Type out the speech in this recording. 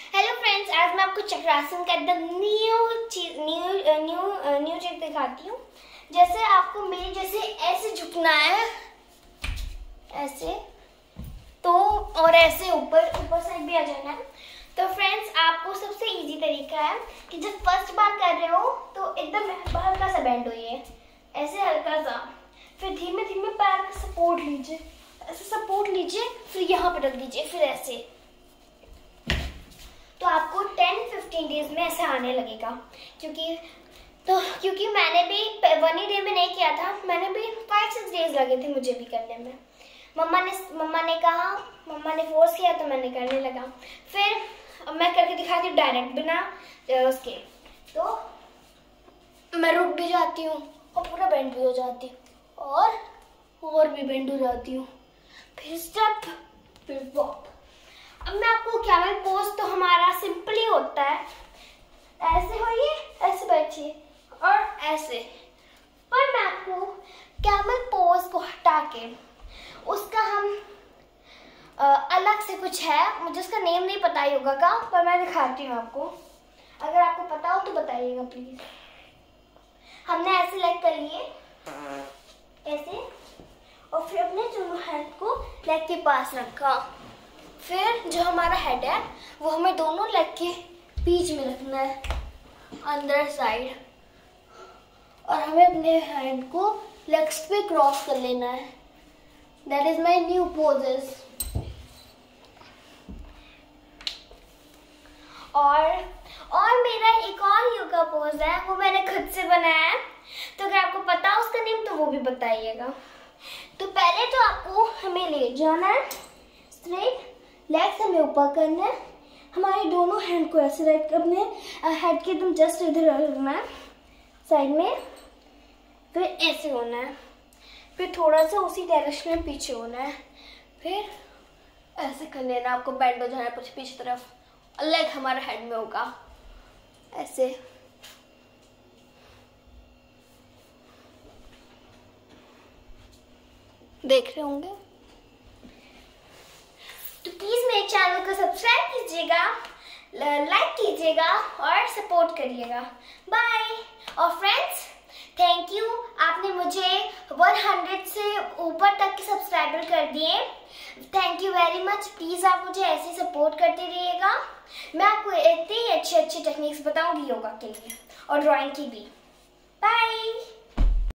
Hello friends आज मैं आपको चक्रासन का एकदम न्यू चीज़ न्यू न्यू न्यू चीज़ दिखाती हूँ। जैसे आपको मेरे जैसे ऐसे झुकना है, ऐसे तो और ऐसे ऊपर ऊपर साइड भी आ जाना है। तो फ्रेंड्स आपको सबसे इजी तरीका है कि जब फ़र्स्ट बार कर रहे हो तो एकदम हल्का सा बैंड होइए ऐसे हल्का सा। फिर धीमे धीमे पैर का सपोर्ट लीजिए। ऐसे सपोर्ट लीजिए, फिर यहाँ पर रख दीजिए, फिर ऐसे। आपको 10-15 डेज़ में ऐसे आने लगेगा। क्योंकि तो क्योंकि मैंने भी वन ही डे में नहीं किया था, मैंने भी फाइव सिक्स डेज़ लगे थे मुझे भी करने में। मम्मा ने मम्मा ने कहा, मम्मा ने फोर्स किया तो मैंने करने लगा। फिर, अब मैं करके दिखाती हूँ डायरेक्ट बिना उसके। तो मैं रुक भी जाती हूँ और पूरा बेंड भी हो जाती हूँ। और और भी बेंड हो जाती हूँ। फिर स्टेप फिर वॉक आपको कैमल पोज तो हमारा सिंपल ही होता है। ऐसे होइए ऐसे बैठिए और ऐसे। पर मैं आपको कैमल पोज को हटा के उसका हम आ, अलग से कुछ है। मुझे उसका नेम नहीं पता योगा का पर मैं दिखाती हूँ आपको। अगर आपको पता हो तो बताइएगा प्लीज़ हमने ऐसे लेग कर लिए। ऐसे। और फिर अपने दोनों हैंड को लेग के पास रखा। फिर जो हमारा हेड है, वो हमें दोनों लेग के बीच में रखना है, अंदर साइड और हमें अपने हैंड को लेग्स पे क्रॉस कर लेना है। That is my new poses और और मेरा एक और योगा पोज है, वो मैंने खुद से बनाया है। तो अगर आपको पता हो उसका नेम तो वो भी बताइएगा। तो पहले तो आपको हमें ले जाना है स्ट्रेट लेग्स हमें ऊपर करना है। हमारे दोनों हैंड को ऐसे रख अपने हेड के एकदम जस्ट इधर रखना है साइड में। फिर ऐसे होना है। फिर थोड़ा सा उसी डायरेक्शन में पीछे होना है। फिर ऐसे कर लेना आपको बैंड हो जाना है पीछे तरफ़। लेग हमारा हेड में होगा। ऐसे। देख रहे होंगे? प्लीज़ मेरे चैनल को सब्सक्राइब कीजिएगा लाइक कीजिएगा और सपोर्ट करिएगा। बाय और फ्रेंड्स थैंक यू आपने मुझे 100 से ऊपर तक के सब्सक्राइबर कर दिए। Thank you very much please आप मुझे ऐसे सपोर्ट करते रहिएगा। मैं आपको इतनी अच्छी अच्छी टेक्निक्स बताऊँगी योगा के लिए और ड्राइंग की भी। बाय